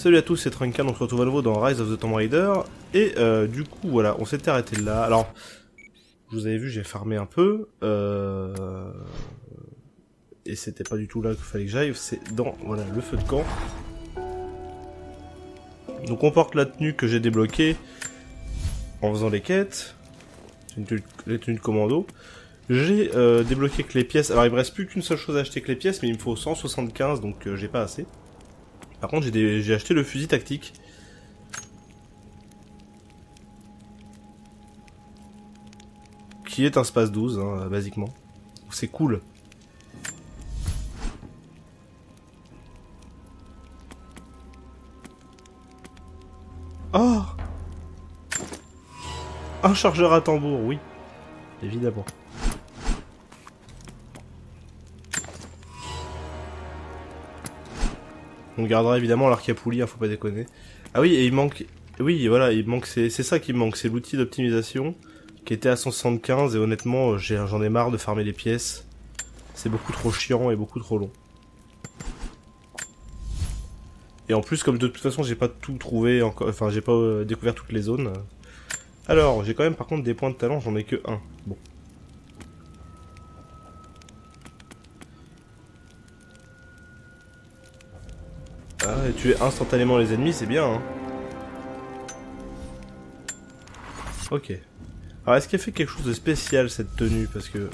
Salut à tous, c'est Trunkan, on se retrouve à nouveau dans Rise of the Tomb Raider. Et euh, du coup, voilà, on s'était arrêté là. Alors, vous avez vu, j'ai farmé un peu. Euh... Et c'était pas du tout là qu'il fallait que j'aille, c'est dans voilà, le feu de camp. Donc on porte la tenue que j'ai débloquée en faisant les quêtes. Les tenues de commando. J'ai euh, débloqué que les pièces. Alors il me reste plus qu'une seule chose à acheter que les pièces, mais il me faut 175, donc j'ai pas assez. Par contre, j'ai acheté le fusil tactique. Qui est un space 12, hein, basiquement. C'est cool. Oh Un chargeur à tambour, oui. Évidemment. On gardera évidemment l'arc à poulie, hein, faut pas déconner. Ah oui, et il manque... Oui, voilà, il manque... C'est ça qui manque, c'est l'outil d'optimisation qui était à 175 et honnêtement, j'en ai, marre de farmer les pièces. C'est beaucoup trop chiant et beaucoup trop long. Et en plus, comme de toute façon, j'ai pas tout trouvé encore... Enfin, j'ai pas euh, découvert toutes les zones. Alors, j'ai quand même par contre des points de talent, j'en ai que un. Bon. Tuer instantanément les ennemis, c'est bien, hein. Ok. Alors, est-ce qu'elle fait quelque chose de spécial, cette tenue? Parce que...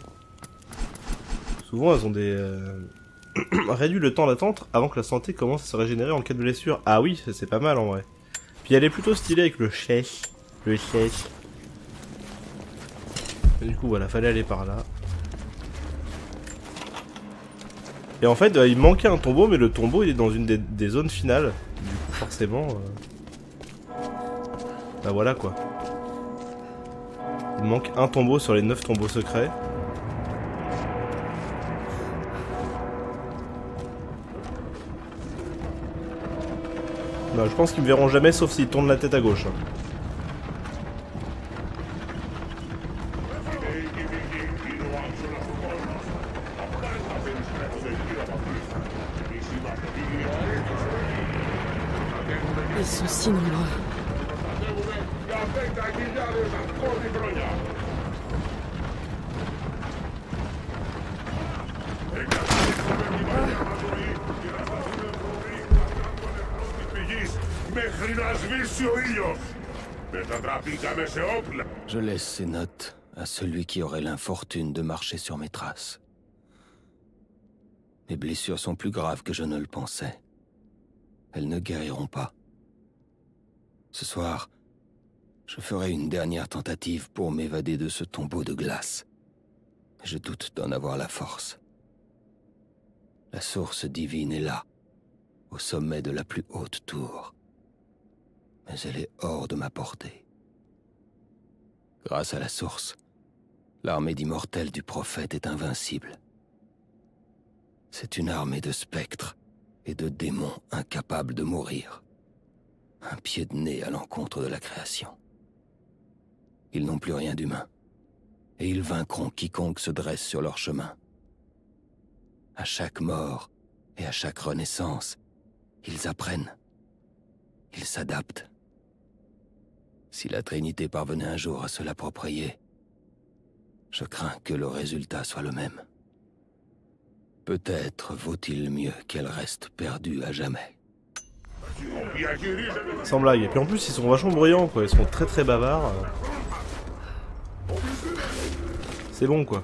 Souvent, elles ont des... Euh... réduit le temps d'attente avant que la santé commence à se régénérer en cas de blessure. Ah oui, c'est pas mal, en vrai. Puis elle est plutôt stylée avec le chèche. Le chèche. Du coup, voilà, fallait aller par là. Et en fait, euh, il manquait un tombeau, mais le tombeau il est dans une des, zones finales. Du coup, forcément. Euh... Bah voilà quoi. Il manque un tombeau sur les 9 tombeaux secrets. Non, bah, je pense qu'ils me verront jamais sauf s'ils tournent la tête à gauche. Hein. Je laisse ces notes à celui aurait l'infortune de marcher sur mes traces. Mes blessures sont plus graves que je ne le pensais. Elles ne guériront pas. Ce soir, je ferai une dernière tentative pour m'évader de ce tombeau de glace. Je doute d'en avoir la force. La source divine est là, au sommet de la plus haute tour. Mais elle est hors de ma portée. Grâce à la source, l'armée d'immortels du prophète est invincible. C'est une armée de spectres et de démons incapables de mourir. Un pied de nez à l'encontre de la création. Ils n'ont plus rien d'humain. Et ils vaincront quiconque se dresse sur leur chemin. À chaque mort et à chaque renaissance, ils apprennent. Ils s'adaptent. Si la Trinité parvenait un jour à se l'approprier, je crains que le résultat soit le même. Peut-être vaut-il mieux qu'elle reste perdue à jamais. Sans blague. Et puis en plus, ils sont vachement bruyants, quoi. Ils sont très très bavards. C'est bon quoi.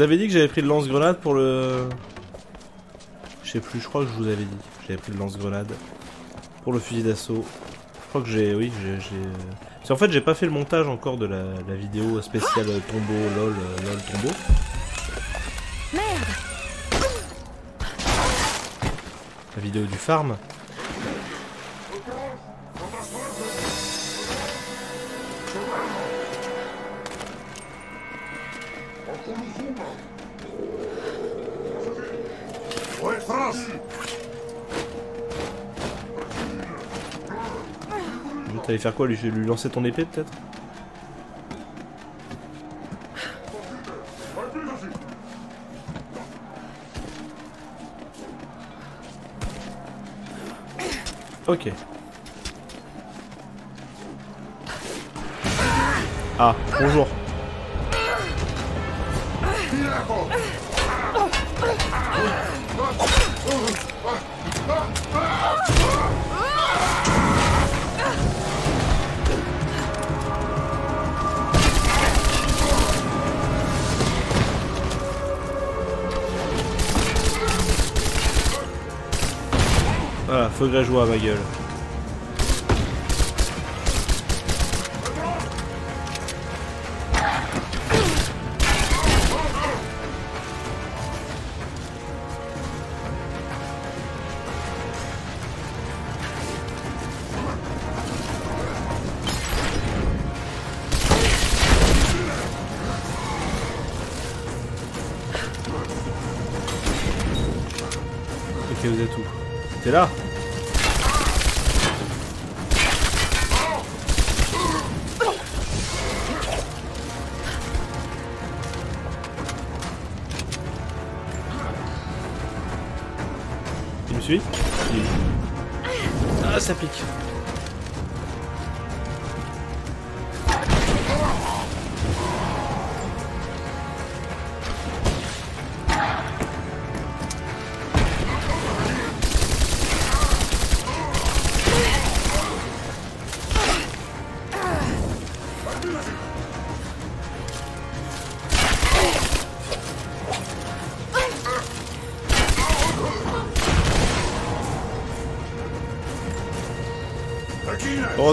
vous avais dit que j'avais pris le lance-grenade pour le... Je sais plus, je crois que je vous avais dit. J'avais pris le lance-grenade pour le fusil d'assaut. Je crois que j'ai... Oui, j'ai... Parce qu'en fait, j'ai pas fait le montage encore de la, la vidéo spéciale ah tombeau, lol, euh, lol, tombeau. Merde La vidéo du farm. Faire quoi lui, lui lancer ton épée peut-être? Ok. Ah, bonjour. Voilà, feu grégeois à ma gueule.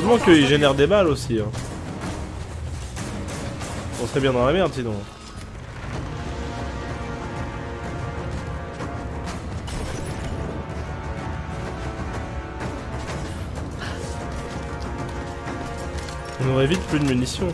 Heureusement qu'il génère des balles aussi. Hein. On serait bien dans la merde sinon. On aurait vite plus de munitions.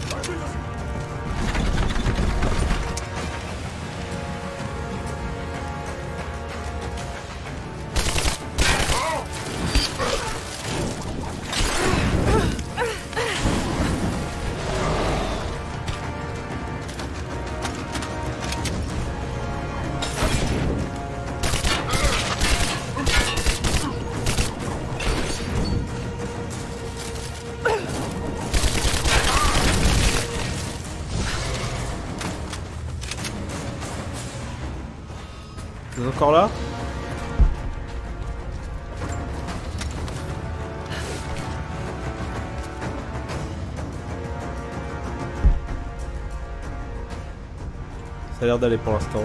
D'aller pour l'instant.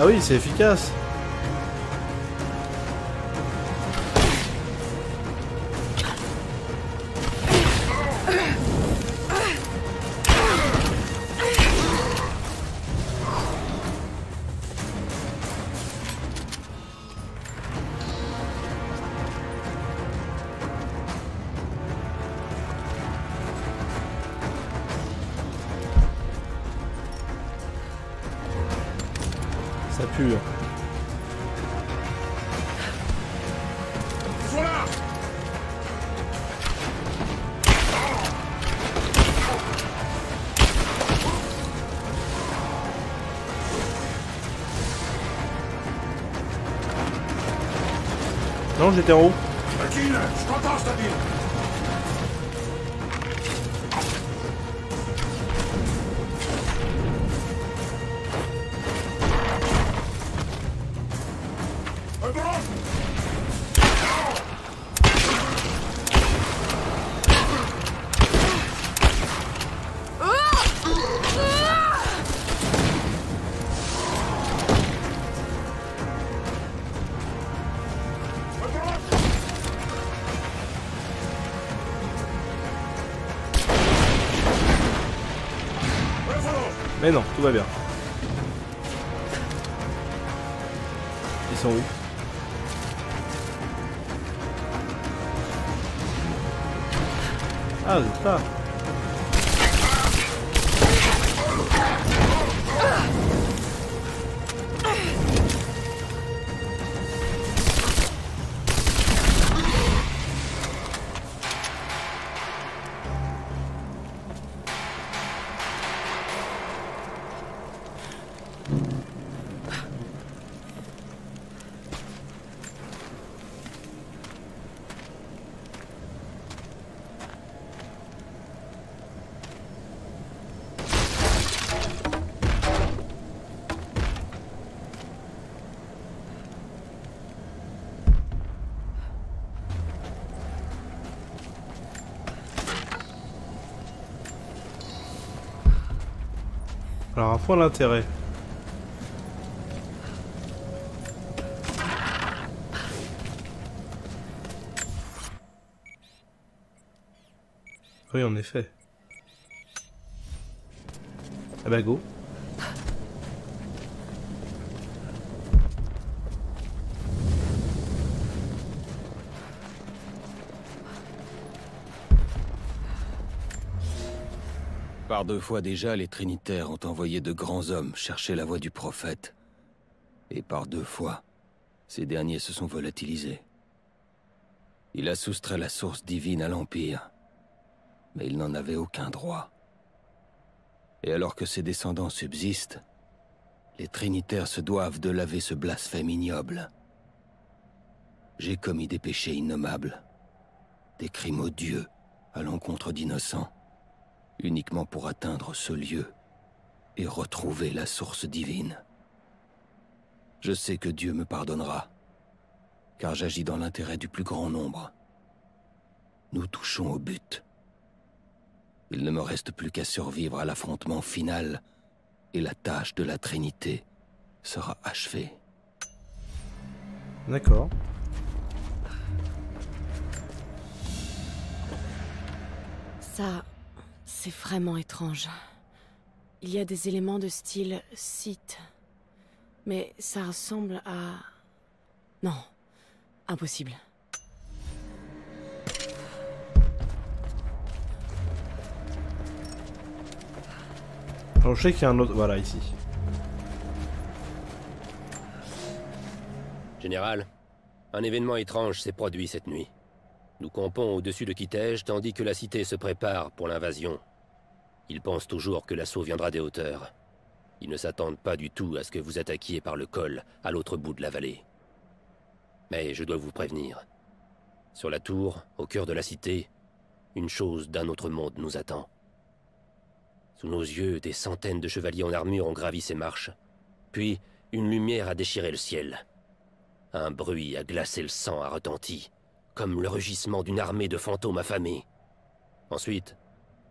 Ah oui, c'est efficace. Non, j'étais en haut. Point d'intérêt. Oui, en effet. Ah bah go. Par deux fois déjà, les Trinitaires ont envoyé de grands hommes chercher la voie du prophète. Et par deux fois, ces derniers se sont volatilisés. Il a soustrait la source divine à l'Empire, mais il n'en avait aucun droit. Et alors que ses descendants subsistent, les Trinitaires se doivent de laver ce blasphème ignoble. J'ai commis des péchés innommables, des crimes odieux à l'encontre d'innocents uniquement pour atteindre ce lieu et retrouver la source divine. Je sais que Dieu me pardonnera, car j'agis dans l'intérêt du plus grand nombre. Nous touchons au but. Il ne me reste plus qu'à survivre à l'affrontement final, et la tâche de la Trinité sera achevée. D'accord. Ça, c'est vraiment étrange. Il y a des éléments de style site. Mais ça ressemble à... Non. Impossible. Alors je sais qu'il y a un autre... Voilà, ici. Général, un événement étrange s'est produit cette nuit. Nous campons au-dessus de Kitej tandis que la cité se prépare pour l'invasion. Ils pensent toujours que l'assaut viendra des hauteurs. Ils ne s'attendent pas du tout à ce que vous attaquiez par le col, à l'autre bout de la vallée. Mais je dois vous prévenir. Sur la tour, au cœur de la cité, une chose d'un autre monde nous attend. Sous nos yeux, des centaines de chevaliers en armure ont gravi ces marches. Puis, une lumière a déchiré le ciel. Un bruit a glacé le sang a retenti, comme le rugissement d'une armée de fantômes affamés. Ensuite,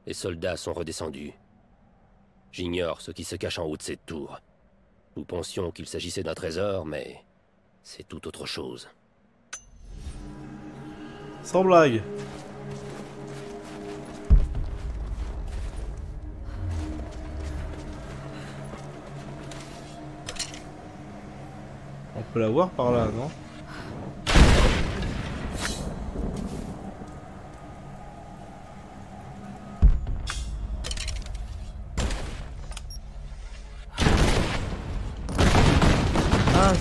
les soldats sont redescendus. J'ignore ce qui se cache en haut de cette tour. Nous pensions qu'il s'agissait d'un trésor, mais c'est tout autre chose. Sans blague. On peut la voir par là, non?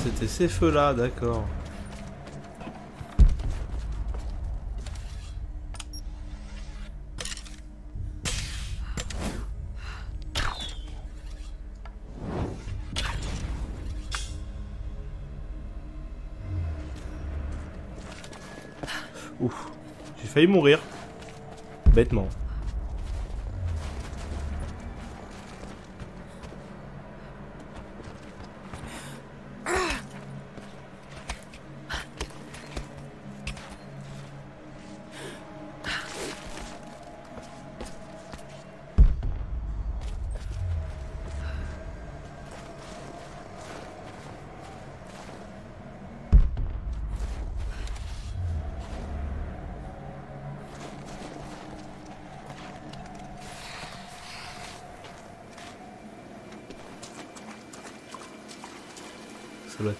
C'était ces feux-là, d'accord. Ouf, j'ai failli mourir. Bêtement.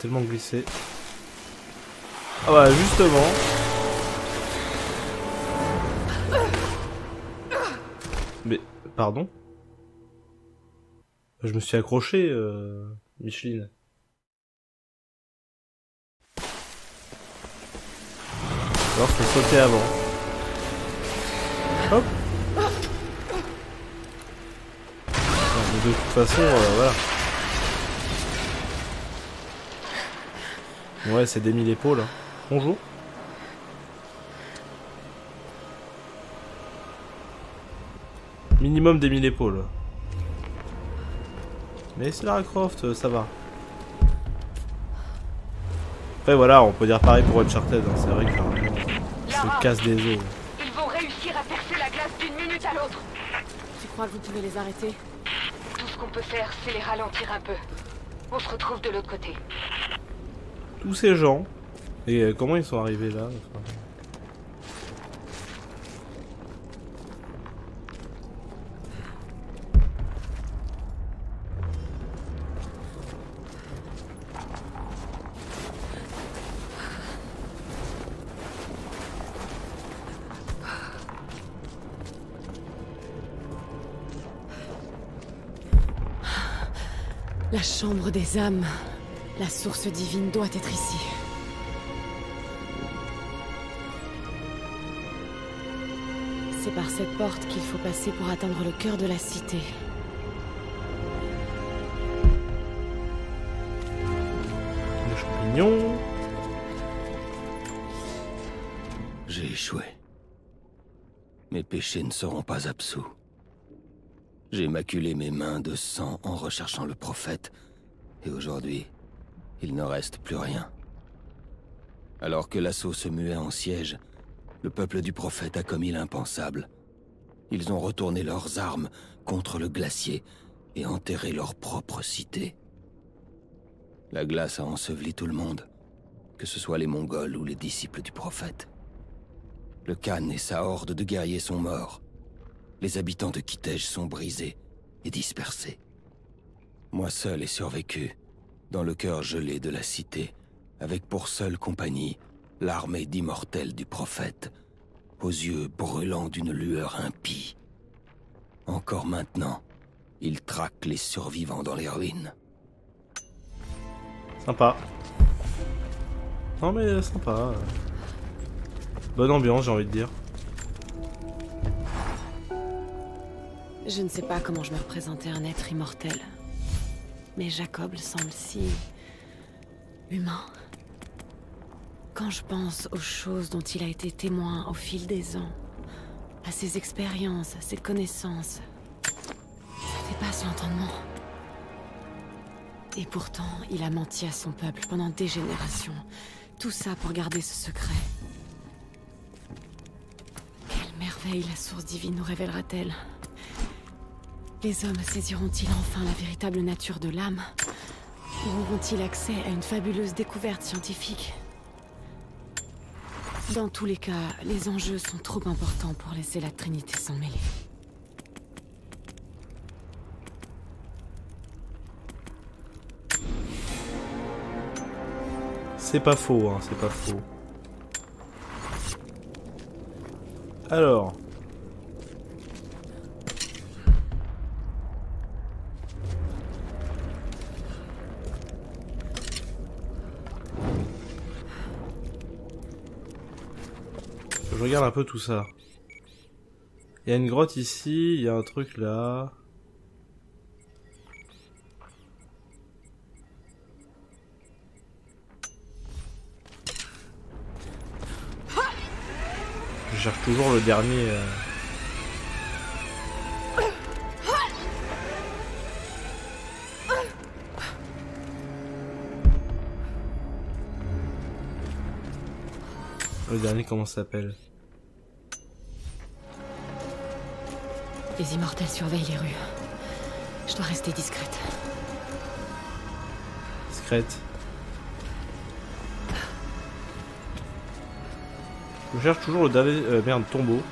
Glisser. Ah bah justement. Mais pardon? Je me suis accroché, euh, Micheline. Alors faut sauter avant. Hop De toute façon, euh, voilà. Ouais, c'est des mille épaules. Hein. Bonjour. Minimum des mille épaules. Mais c'est Lara Croft, ça va. Après voilà, on peut dire pareil pour Uncharted, hein. c'est vrai que se casse des os. Ils vont réussir à percer la glace d'une minute à l'autre. Tu crois que vous pouvez les arrêter? Tout ce qu'on peut faire, c'est les ralentir un peu. On se retrouve de l'autre côté. Tous ces gens. Et euh, comment ils sont arrivés là. La chambre des âmes. La source divine doit être ici. C'est par cette porte qu'il faut passer pour atteindre le cœur de la cité. Les champignons. J'ai échoué. Mes péchés ne seront pas absous. J'ai maculé mes mains de sang en recherchant le prophète, et aujourd'hui, il ne reste plus rien. Alors que l'assaut se muait en siège, le peuple du prophète a commis l'impensable. Ils ont retourné leurs armes contre le glacier et enterré leur propre cité. La glace a enseveli tout le monde, que ce soit les Mongols ou les disciples du prophète. Le Khan et sa horde de guerriers sont morts. Les habitants de Kitej sont brisés et dispersés. Moi seul ai survécu, dans le cœur gelé de la cité, avec pour seule compagnie l'armée d'immortels du prophète, aux yeux brûlants d'une lueur impie. Encore maintenant, il traque les survivants dans les ruines. Sympa. Non mais sympa. Bonne ambiance j'ai envie de dire. Je ne sais pas comment je me représentais un être immortel. Mais Jacob semble si... humain. Quand je pense aux choses dont il a été témoin au fil des ans, à ses expériences, à ses connaissances, ça dépasse l'entendement. Et pourtant, il a menti à son peuple pendant des générations. Tout ça pour garder ce secret. Quelle merveille la source divine nous révélera-t-elle? Les hommes saisiront-ils enfin la véritable nature de l'âme Ou auront-ils accès à une fabuleuse découverte scientifique Dans tous les cas, les enjeux sont trop importants pour laisser la Trinité s'en mêler. C'est pas faux, hein, c'est pas faux. Alors, Je regarde un peu tout ça. Il y a une grotte ici, il y a un truc là. Je cherche toujours le dernier. Euh... Le dernier, comment ça s'appelle? Les immortels surveillent les rues. Je dois rester discrète. Discrète. Je cherche toujours le dernier... Euh, merde, tombeau.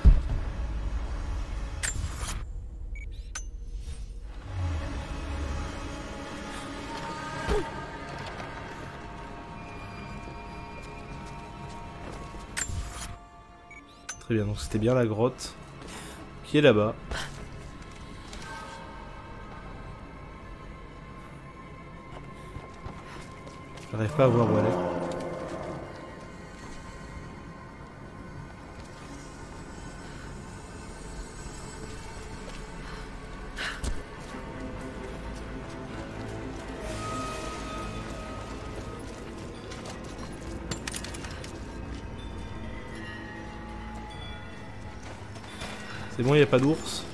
Donc c'était bien la grotte qui est là-bas. J'arrive pas à voir où elle est. Bon, il a pas d'ours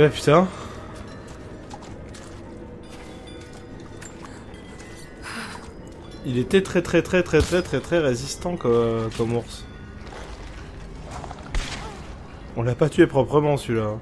Eh putain. Il était très très très très très très très résistant comme, comme ours. On l'a pas tué proprement celui-là.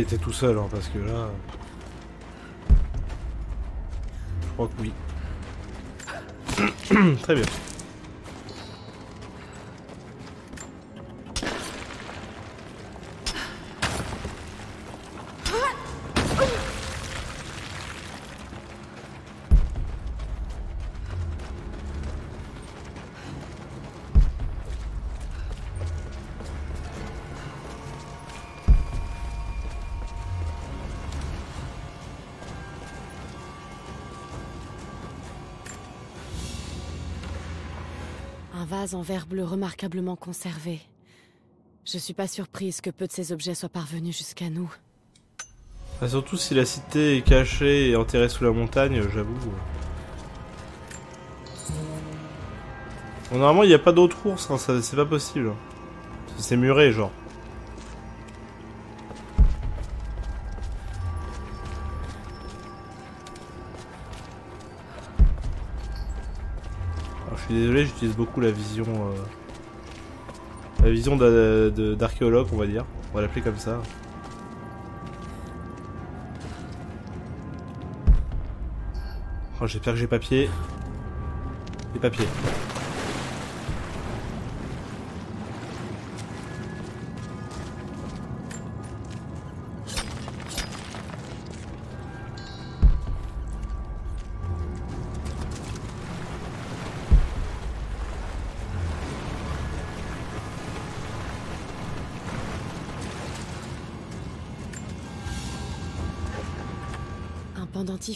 Était tout seul, hein, parce que là... Je crois que oui. Très bien. En verre bleu remarquablement conservé. Je suis pas surprise que peu de ces objets soient parvenus jusqu'à nous. Ah, surtout si la cité est cachée et enterrée sous la montagne, j'avoue. Bon, normalement, il n'y a pas d'autres ours, hein, c'est pas possible. C'est muré, genre. Désolé, j'utilise beaucoup la vision. euh, La vision d'archéologue, on va dire. On va l'appeler comme ça. Oh, j'espère que j'ai papier. Les papiers.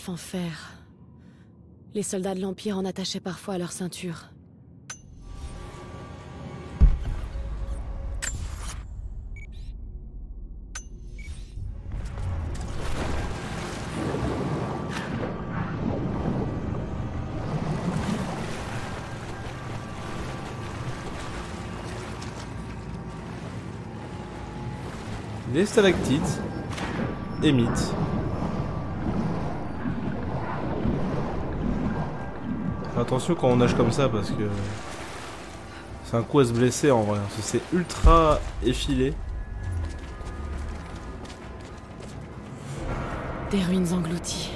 en fer. Les soldats de l'Empire en attachaient parfois à leur ceinture. Des stalactites et mythes. Attention quand on nage comme ça parce que c'est un coup à se blesser en vrai. que C'est ultra effilé. Des ruines englouties.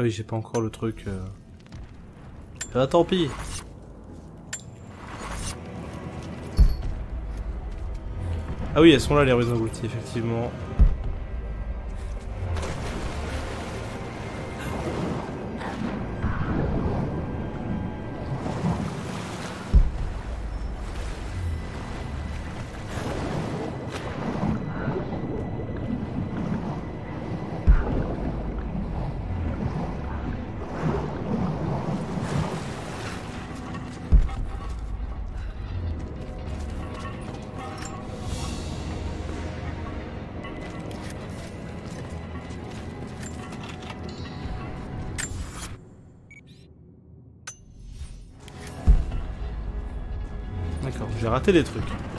Ah oui, j'ai pas encore le truc. euh. Ah tant pis. Ah oui, elles sont là les ruines englouties, effectivement. Des trucs.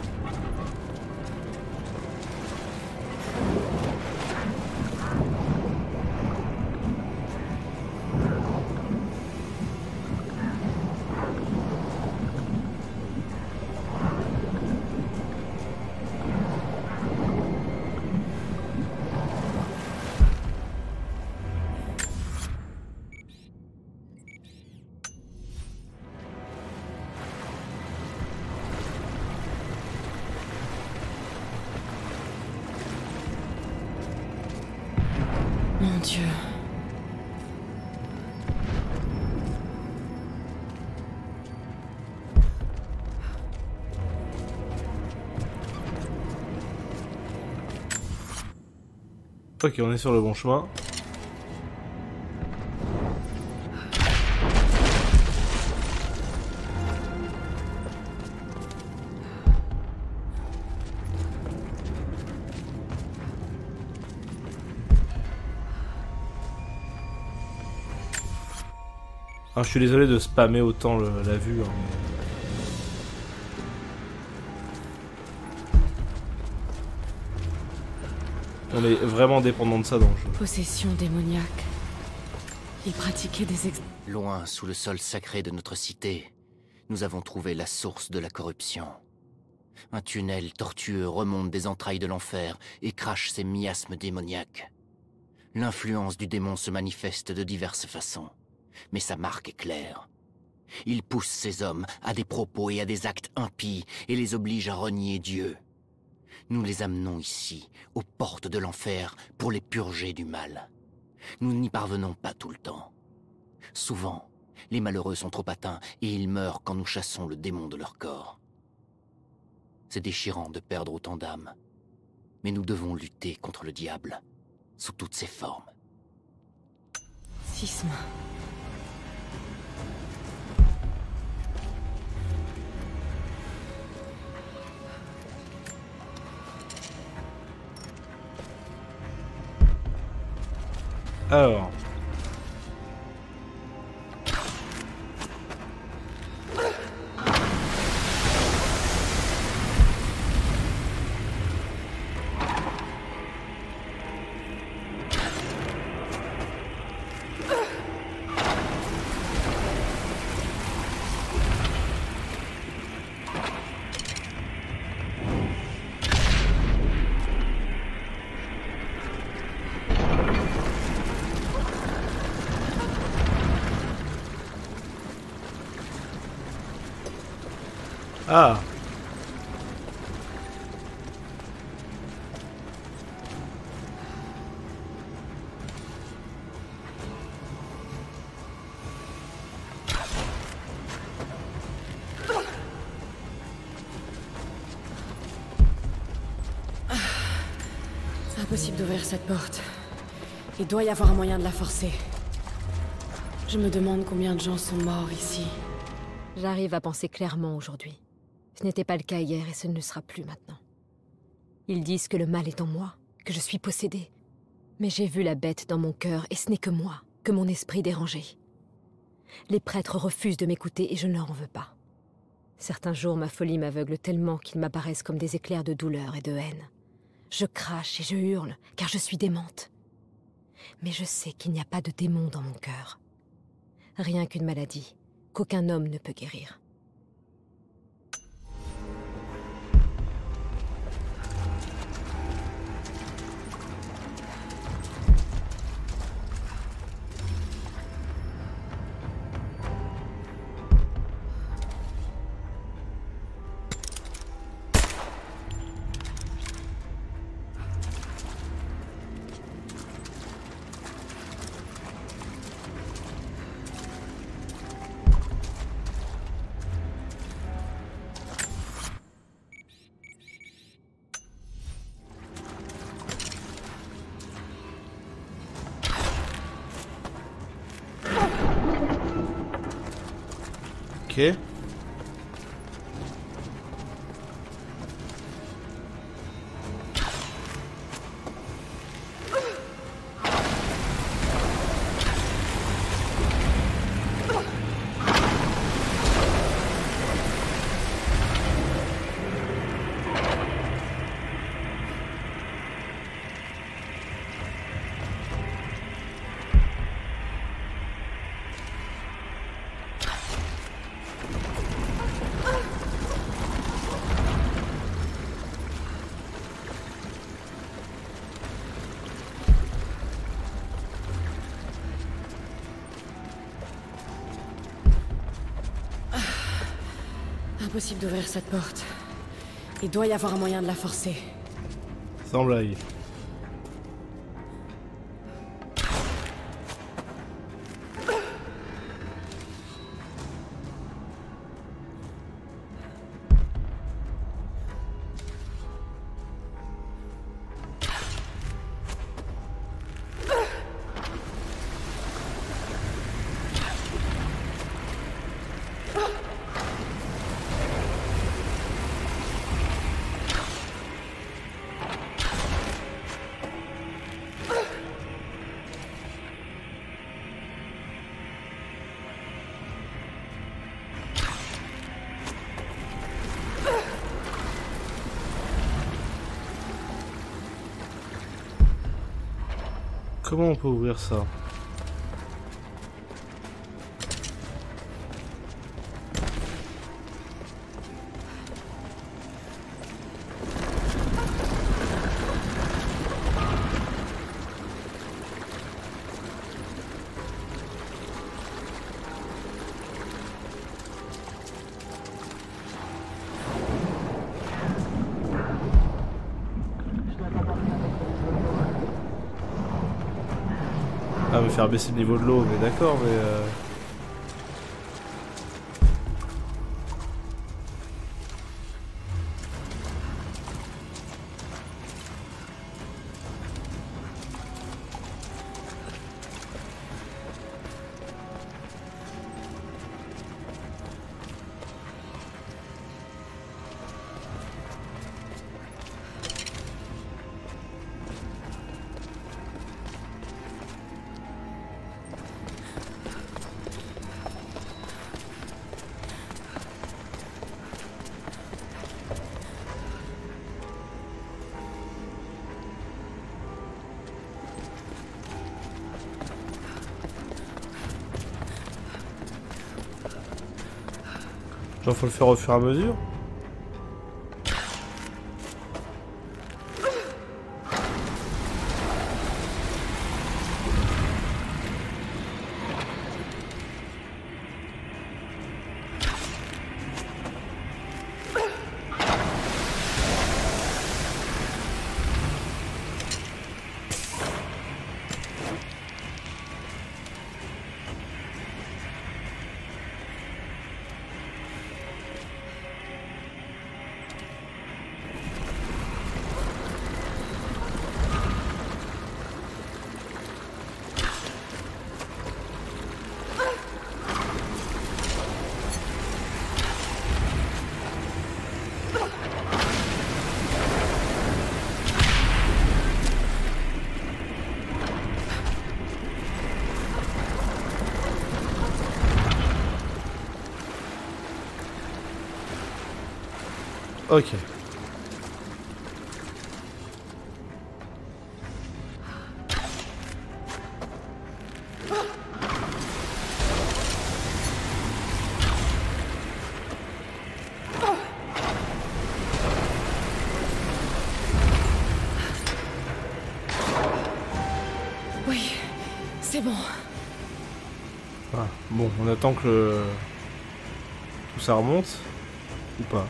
Ok, on est sur le bon chemin. Ah, je suis désolé de spammer autant la vue. hein, On est vraiment dépendant de ça dans le jeu. Possession démoniaque. Il pratiquait des ex... Loin sous le sol sacré de notre cité, nous avons trouvé la source de la corruption. Un tunnel tortueux remonte des entrailles de l'enfer et crache ses miasmes démoniaques. L'influence du démon se manifeste de diverses façons, mais sa marque est claire. Il pousse ses hommes à des propos et à des actes impies et les oblige à renier Dieu. Nous les amenons ici, aux portes de l'enfer, pour les purger du mal. Nous n'y parvenons pas tout le temps. Souvent, les malheureux sont trop atteints et ils meurent quand nous chassons le démon de leur corps. C'est déchirant de perdre autant d'âmes. Mais nous devons lutter contre le diable, sous toutes ses formes. Sisme. Alors. Ah C'est impossible d'ouvrir cette porte. Il doit y avoir un moyen de la forcer. Je me demande combien de gens sont morts ici. J'arrive à penser clairement aujourd'hui. Ce n'était pas le cas hier et ce ne le sera plus maintenant. Ils disent que le mal est en moi, que je suis possédée. Mais j'ai vu la bête dans mon cœur et ce n'est que moi, que mon esprit dérangé. Les prêtres refusent de m'écouter et je ne leur en veux pas. Certains jours, ma folie m'aveugle tellement qu'ils m'apparaissent comme des éclairs de douleur et de haine. Je crache et je hurle, car je suis démente. Mais je sais qu'il n'y a pas de démon dans mon cœur. Rien qu'une maladie, qu'aucun homme ne peut guérir. Ok. Impossible d'ouvrir cette porte. Il doit y avoir un moyen de la forcer. Sans blague. Comment on peut ouvrir ça? Faire baisser le niveau de l'eau, mais d'accord, mais... euh, faut le faire au fur et à mesure Ok. Oui, c'est bon. Ah, bon, on attend que le- tout ça remonte. Ou pas?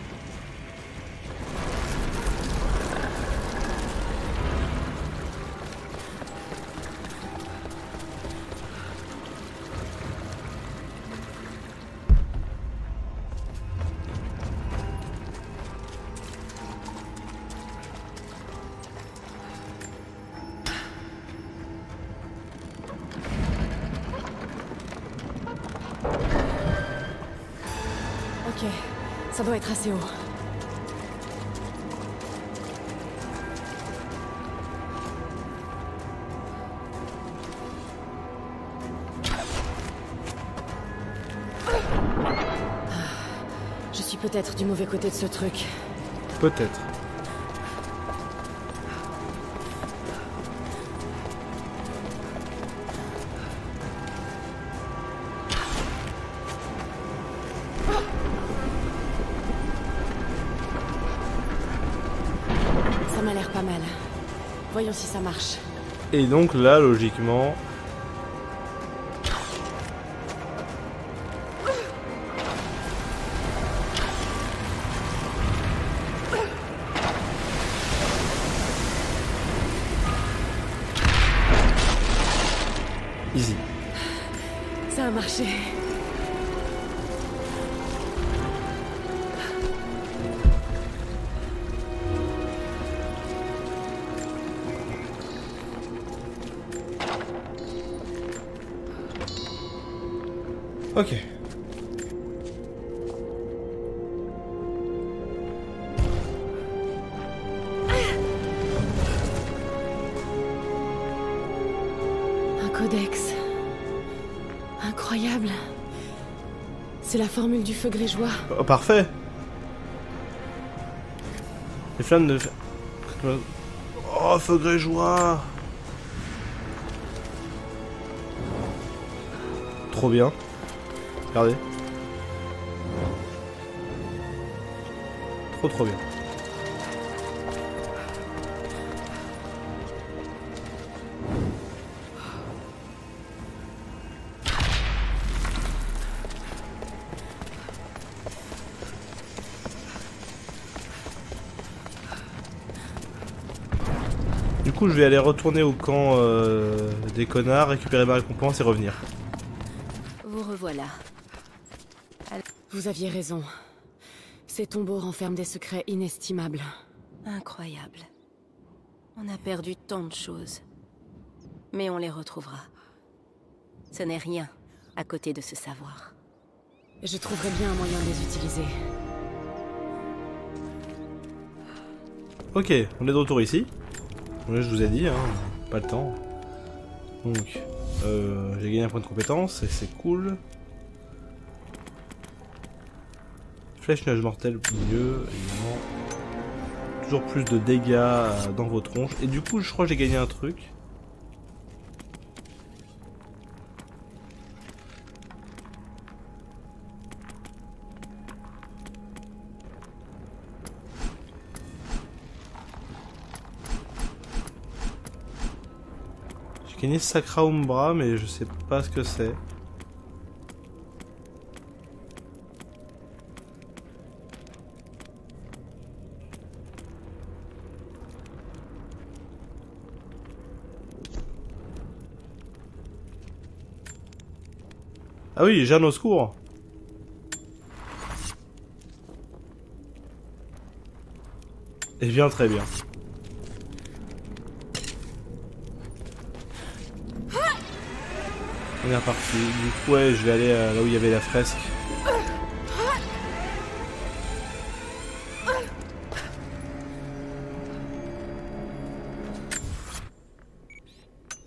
Haut. Je suis peut-être du mauvais côté de ce truc. Peut-être. Ça m'a l'air pas mal. Voyons si ça marche. Et donc là, logiquement... Oh, parfait Les flammes de... Oh, feu grégeois Trop bien. Regardez. Trop trop bien. Coup, je vais aller retourner au camp euh, des connards, récupérer ma récompense et revenir. Vous revoilà. Vous aviez raison. Ces tombeaux renferment des secrets inestimables. Incroyable. On a perdu tant de choses. Mais on les retrouvera. Ce n'est rien à côté de ce savoir. Je trouverai bien un moyen de les utiliser. Ok, on est de retour ici. Je vous ai dit, hein, pas le temps. Donc, euh, j'ai gagné un point de compétence et c'est cool. Flèche nuage mortel, mieux, évidemment. Toujours plus de dégâts euh, dans vos tronches. Et du coup, je crois que j'ai gagné un truc. Sacra Umbra, mais je sais pas ce que c'est. Ah oui, Jeanne au secours Eh bien, très bien. Reparti. Du coup, ouais, je vais aller euh, là où il y avait la fresque.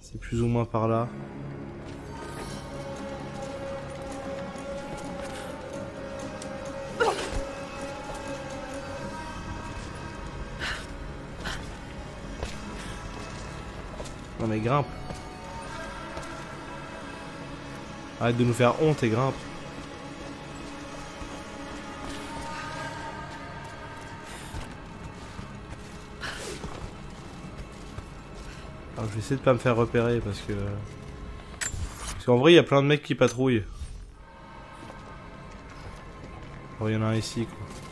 C'est plus ou moins par là. Arrête de nous faire honte et grimpe. Alors je vais essayer de pas me faire repérer parce que... Parce qu'en vrai il y a plein de mecs qui patrouillent. Oh, il y en a un ici quoi.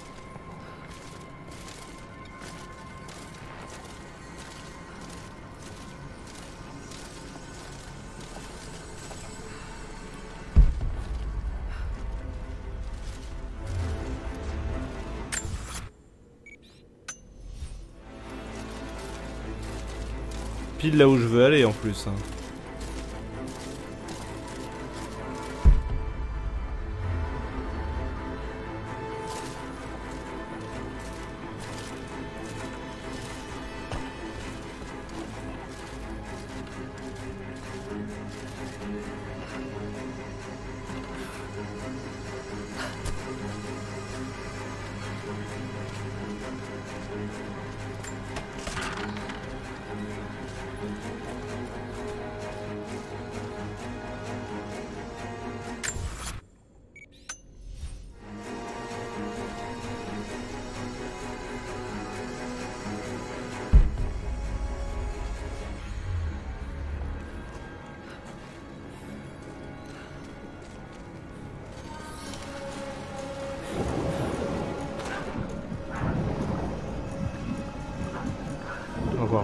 Là où je veux aller en plus. hein.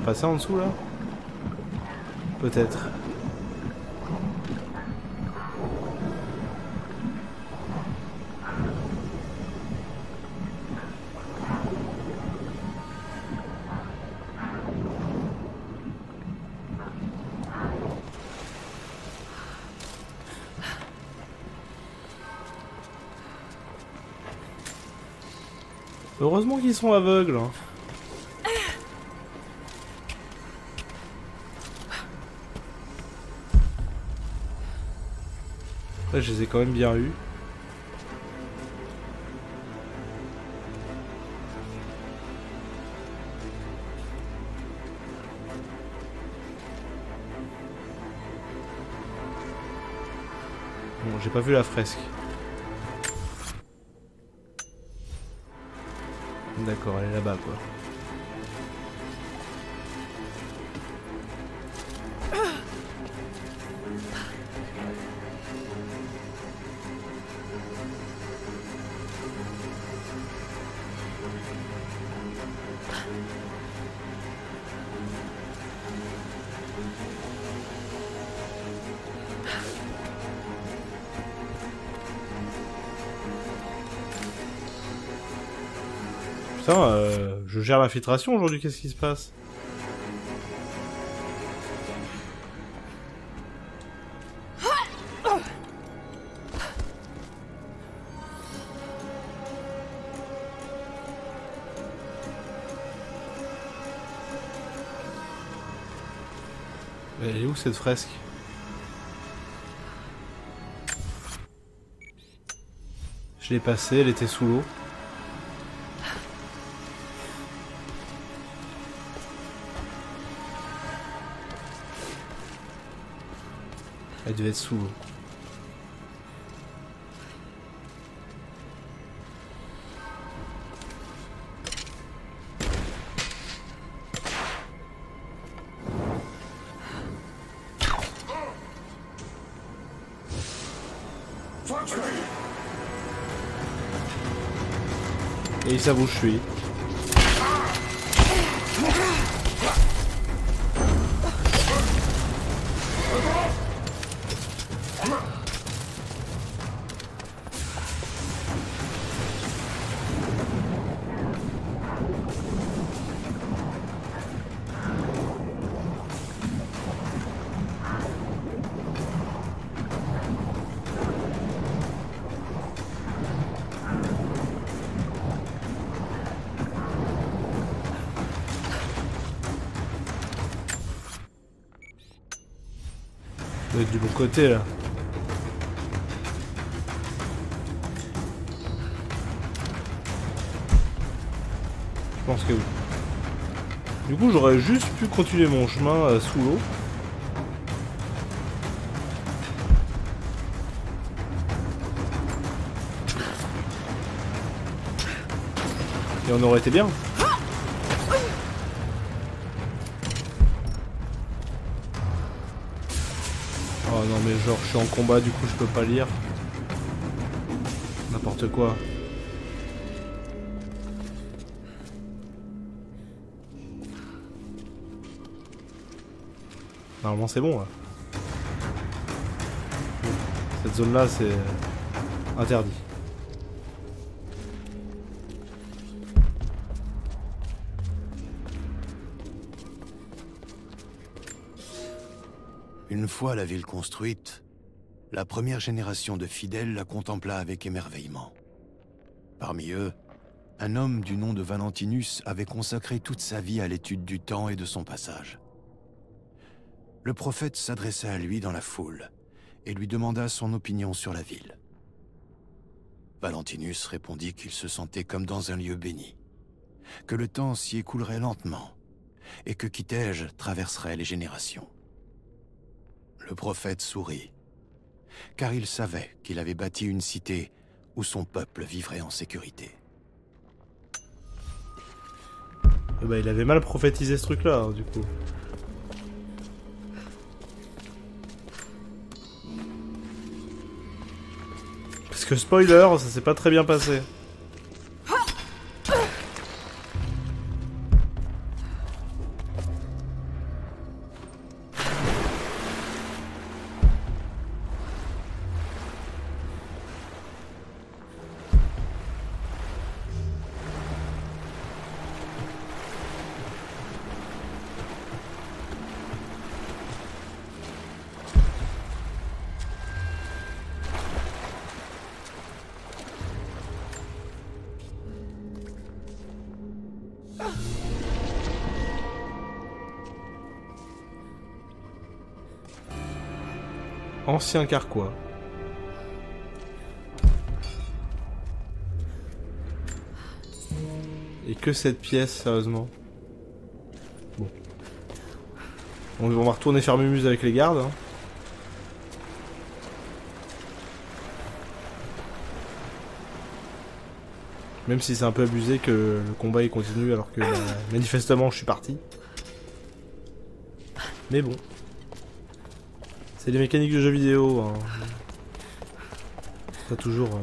Passer en dessous là Peut-être. Heureusement qu'ils sont aveugles. hein. Je les ai quand même bien eus. Bon, j'ai pas vu la fresque. D'accord, elle est là-bas quoi. Gère l'infiltration aujourd'hui, qu'est-ce qui se passe? Elle est où cette fresque? Je l'ai passée, elle était sous l'eau. Devait être sous l'eau. Et il s'avoue, je suis. du bon côté là. Je pense que oui. Du coup j'aurais juste pu continuer mon chemin euh, sous l'eau. Et on aurait été bien. Je suis en combat du coup je peux pas lire. N'importe quoi. Normalement c'est bon. Cette zone là c'est interdit. Une fois la ville construite, la première génération de fidèles la contempla avec émerveillement. Parmi eux, un homme du nom de Valentinus avait consacré toute sa vie à l'étude du temps et de son passage. Le prophète s'adressa à lui dans la foule et lui demanda son opinion sur la ville. Valentinus répondit qu'il se sentait comme dans un lieu béni, que le temps s'y écoulerait lentement et que Kitej traverserait les générations. Le prophète sourit, car il savait qu'il avait bâti une cité où son peuple vivrait en sécurité. Eh ben, il avait mal prophétisé ce truc là, du coup. Parce que spoiler, ça s'est pas très bien passé. Ancien carquois. Et que cette pièce, sérieusement. Bon. On va retourner faire Mumuse avec les gardes. hein. Même si c'est un peu abusé que le combat continue alors que bah, manifestement je suis parti. Mais bon. C'est des mécaniques de jeux vidéo. Hein. Pas toujours. euh.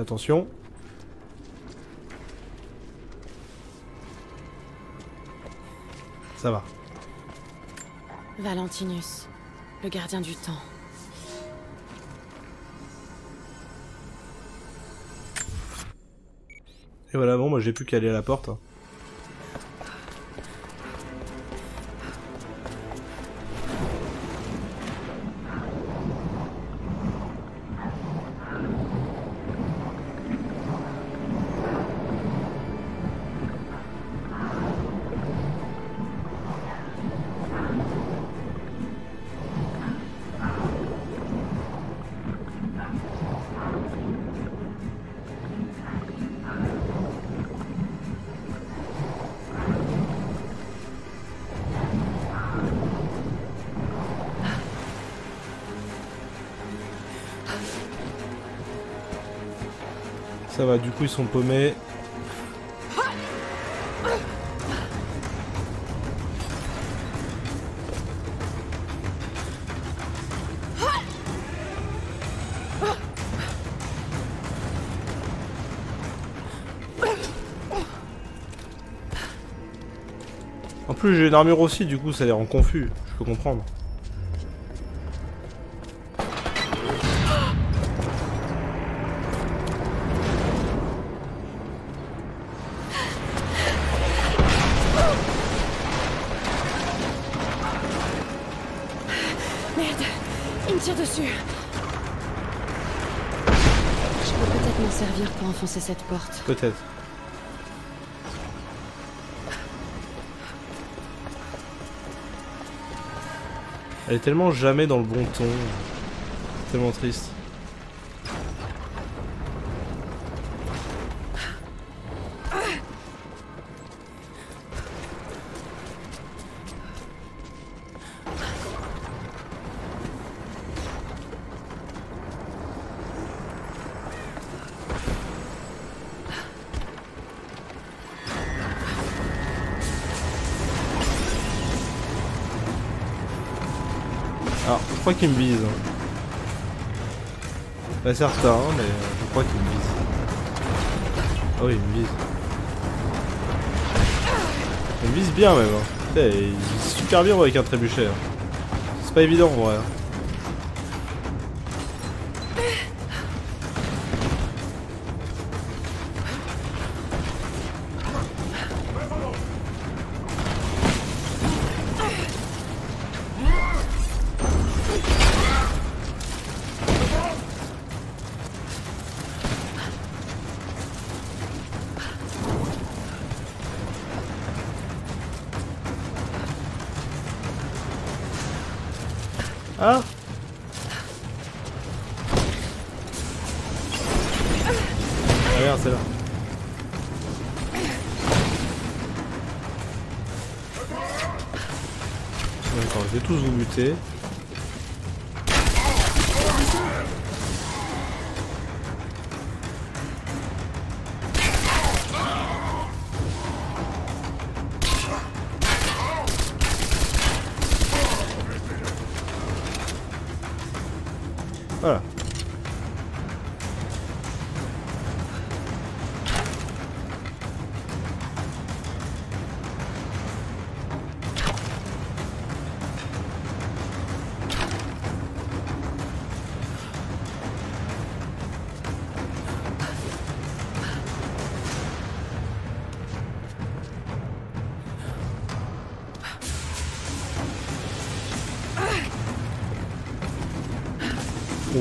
Attention. Ça va. Valentinus, le gardien du temps. Et voilà, bon, moi j'ai plus qu'à aller à la porte. Ça va, du coup ils sont paumés. En plus j'ai une armure aussi, du coup ça les rend confus, je peux comprendre. Peut-être. Elle est tellement jamais dans le bon ton. Tellement triste. Alors, je crois qu'il me vise. hein. Pas certain, hein, mais je crois qu'il me vise. Ah oui, il me vise. Il me vise bien même. Hein. Putain, il vise super bien avec un trébuchet. hein. C'est pas évident en vrai.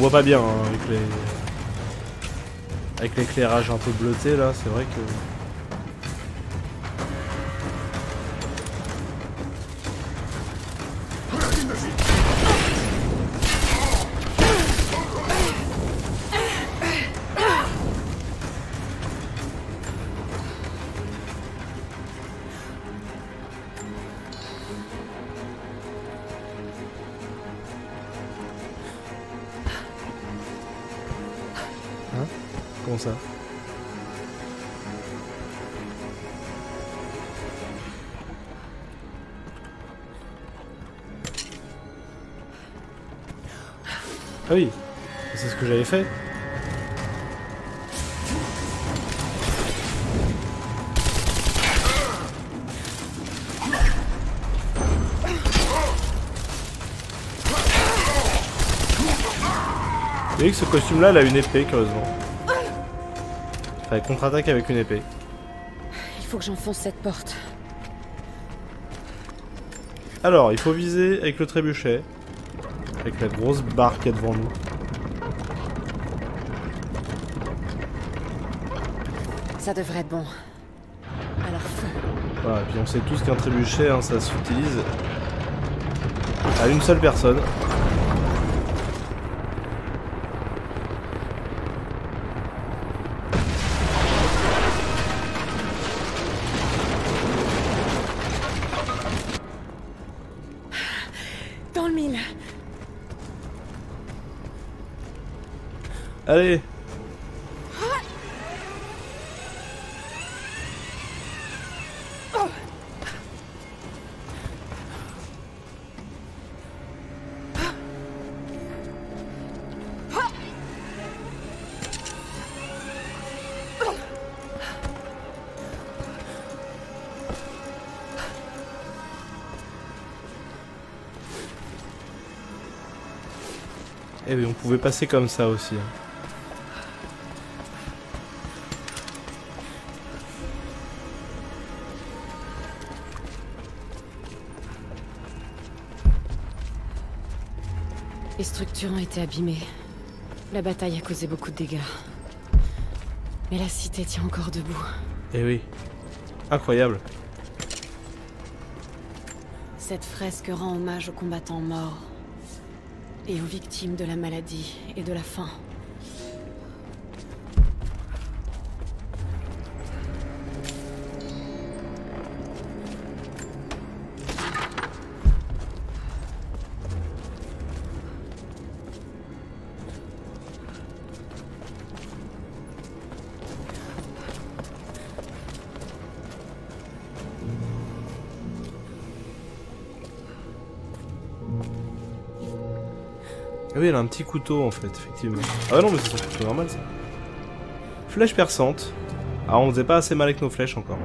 Pas bien hein, avec les avec l'éclairage un peu bleuté là, c'est vrai que que j'avais fait. Vous voyez que ce costume là, il a une épée, curieusement. Enfin, contre-attaque avec une épée. Il faut que j'enfonce cette porte. Alors, il faut viser avec le trébuchet. Avec la grosse barre qu'il y a devant nous. Ça devrait être bon. Alors feu. Voilà, et puis on sait tous qu'un trébuchet, hein, ça s'utilise à une seule personne. Dans le mille. Allez Eh oui, on pouvait passer comme ça aussi. hein. Les structures ont été abîmées. La bataille a causé beaucoup de dégâts. Mais la cité tient encore debout. Eh oui. Incroyable. Cette fresque rend hommage aux combattants morts. Et aux victimes de la maladie et de la faim. Un petit couteau en fait, effectivement. Ah non, mais c'est son couteau normal ça. Flèche perçante. Ah, on faisait pas assez mal avec nos flèches encore.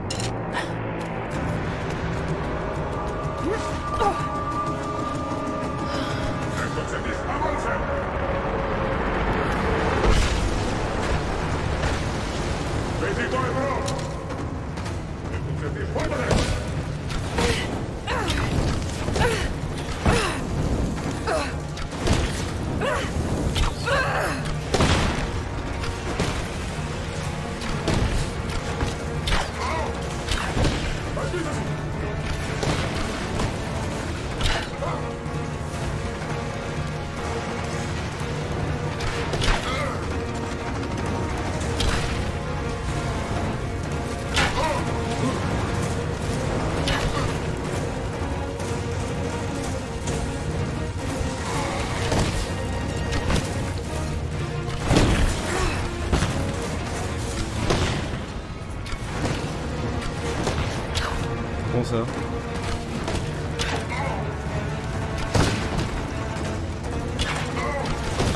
Ah,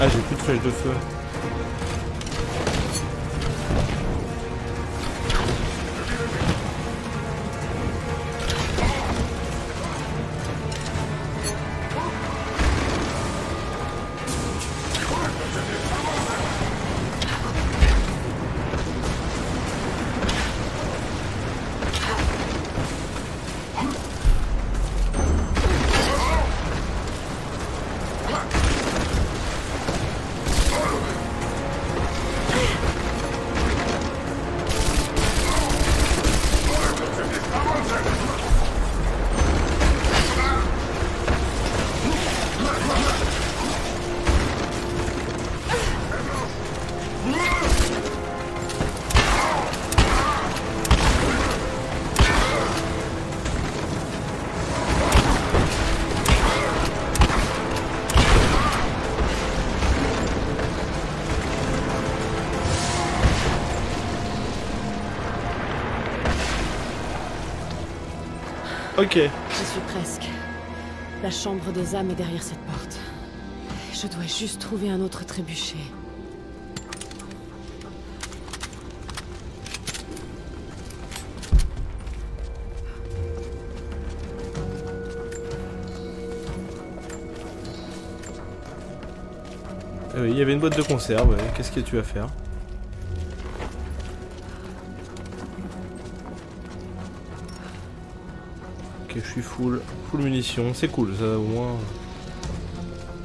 j'ai plus de flèches de feu. Ok. J'y suis presque. La chambre des âmes est derrière cette porte. Je dois juste trouver un autre trébuchet. Ah oui, il y avait une boîte de conserve, ouais. qu'est-ce que tu vas faire? Je suis full, full munitions, c'est cool, ça au moins.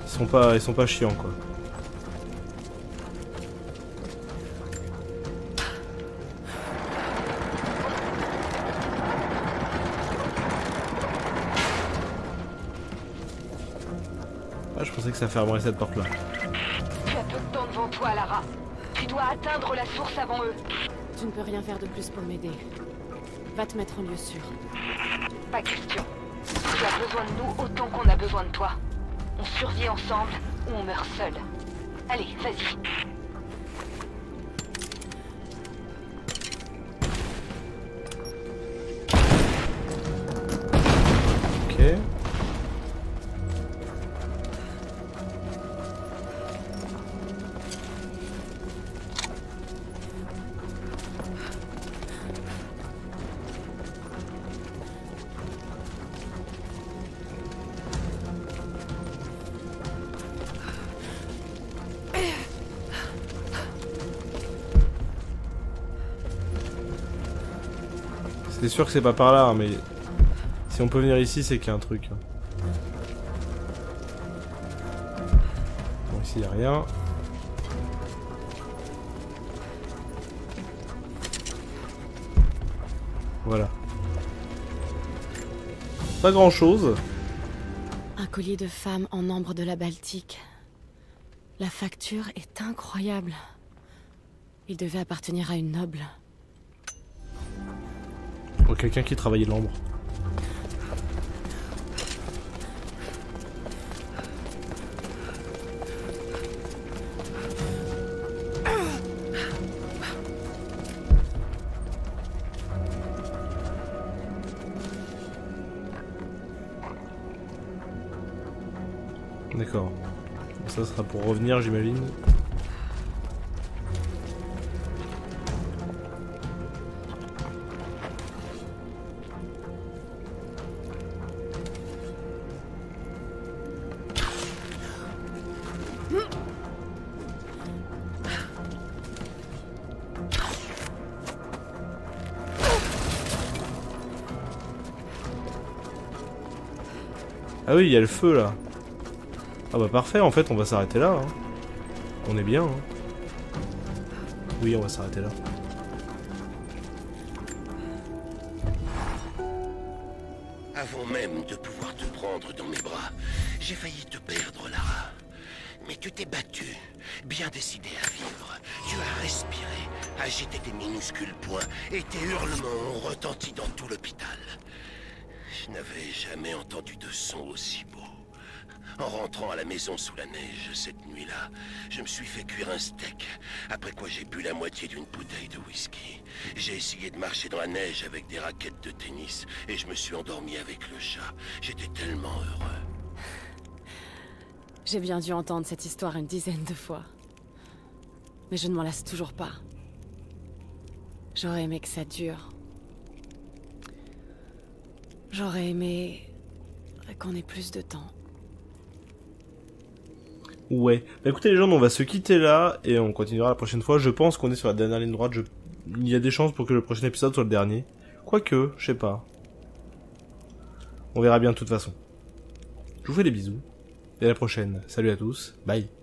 Ils sont pas, ils sont pas chiants quoi. Ah, je pensais que ça fermerait cette porte là. Tu as peu de temps devant toi, Lara. Tu dois atteindre la source avant eux. Tu ne peux rien faire de plus pour m'aider. Va te mettre en lieu sûr. Pas question. Tu as besoin de nous autant qu'on a besoin de toi. On survit ensemble ou on meurt seul. Allez, vas-y. Sûr que c'est pas par là, hein, mais si on peut venir ici, c'est qu'il y a un truc. Bon, ici y a rien. Voilà. Pas grand chose. Un collier de femme en ambre de la Baltique. La facture est incroyable. Il devait appartenir à une noble. Quelqu'un qui travaillait l'ambre. D'accord. Ça sera pour revenir, j'imagine. Il y a le feu là. Ah bah parfait, en fait, on va s'arrêter là. hein. On est bien. hein. Oui, on va s'arrêter là. En rentrant à la maison sous la neige cette nuit-là, je me suis fait cuire un steak, après quoi j'ai bu la moitié d'une bouteille de whisky. J'ai essayé de marcher dans la neige avec des raquettes de tennis, et je me suis endormi avec le chat. J'étais tellement heureux. J'ai bien dû entendre cette histoire une dizaine de fois. Mais je ne m'en lasse toujours pas. J'aurais aimé que ça dure. J'aurais aimé qu'on ait plus de temps. Ouais. Bah écoutez les gens, on va se quitter là et on continuera la prochaine fois. Je pense qu'on est sur la dernière ligne droite. Il y a des chances pour que le prochain épisode soit le dernier. Quoique, je sais pas. On verra bien de toute façon. Je vous fais des bisous. Et à la prochaine. Salut à tous. Bye.